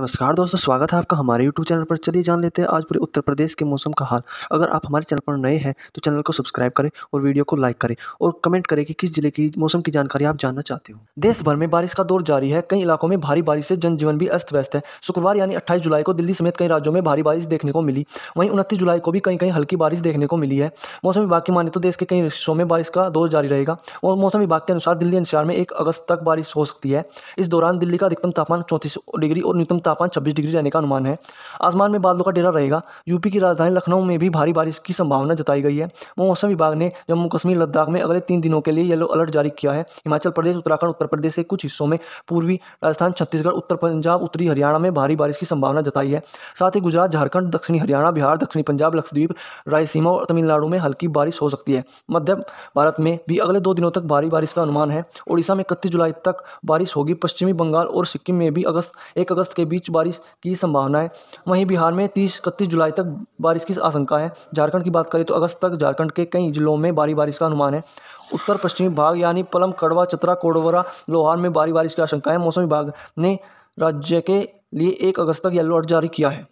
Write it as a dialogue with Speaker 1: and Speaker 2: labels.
Speaker 1: नमस्कार दोस्तों, स्वागत है आपका हमारे यूट्यूब चैनल पर। चलिए जान लेते हैं आज पूरे उत्तर प्रदेश के मौसम का हाल। अगर आप हमारे चैनल पर नए हैं तो चैनल को सब्सक्राइब करें और वीडियो को लाइक करें और कमेंट करें कि किस ज़िले की मौसम की जानकारी आप जानना चाहते हो। देश भर में बारिश का दौर जारी है। कई इलाकों में भारी बारिश से जनजीवन भी अस्त व्यस्त है। शुक्रवार यानी अट्ठाईस जुलाई को दिल्ली समेत कई राज्यों में भारी बारिश देखने को मिली। वहीं उनतीस जुलाई को भी कहीं कहीं हल्की बारिश देखने को मिली है। मौसम विभाग की माने तो देश के कई हिस्सों में बारिश का दौर जारी रहेगा और मौसम विभाग के अनुसार दिल्ली एनसीआर में एक अगस्त तक बारिश हो सकती है। इस दौरान दिल्ली का अधिकतम तापमान चौंतीस डिग्री और न्यूनतम तापमान छब्बीस डिग्री रहने का अनुमान है। आसमान में बादलों का डेरा रहेगा। यूपी की राजधानी लखनऊ में भी भारी बारिश की संभावना जताई गई है। मौसम विभाग ने जम्मू कश्मीर, लद्दाख में अगले तीन दिनों के लिए येलो अलर्ट जारी किया है। हिमाचल प्रदेश, उत्तराखंड, उत्तर प्रदेश के कुछ हिस्सों में पूर्वी राजस्थान, छत्तीसगढ़, उत्तर पंजाब, उत्तरी हरियाणा में भारी बारिश की संभावना जताई है। साथ ही गुजरात, झारखंड, दक्षिणी हरियाणा, बिहार, दक्षिणी पंजाब, लक्षद्वीप, रायसीमा और तमिलनाडु में हल्की बारिश हो सकती है। मध्य भारत में भी अगले दो दिनों तक भारी बारिश का अनुमान है। ओडिशा में इकतीस जुलाई तक बारिश होगी। पश्चिमी बंगाल और सिक्किम में भी अगस्त, एक अगस्त के बीच बारिश की संभावना है। वहीं बिहार में तीस, इकतीस जुलाई तक बारिश की आशंका है। झारखंड की बात करें तो अगस्त तक झारखंड के कई जिलों में भारी बारिश का अनुमान है। उत्तर पश्चिमी भाग यानी पलम, कड़वा, चतरा, कोडवरा, लोहार में भारी बारिश की आशंका है। मौसम विभाग ने राज्य के लिए एक अगस्त तक येलो अलर्ट जारी किया है।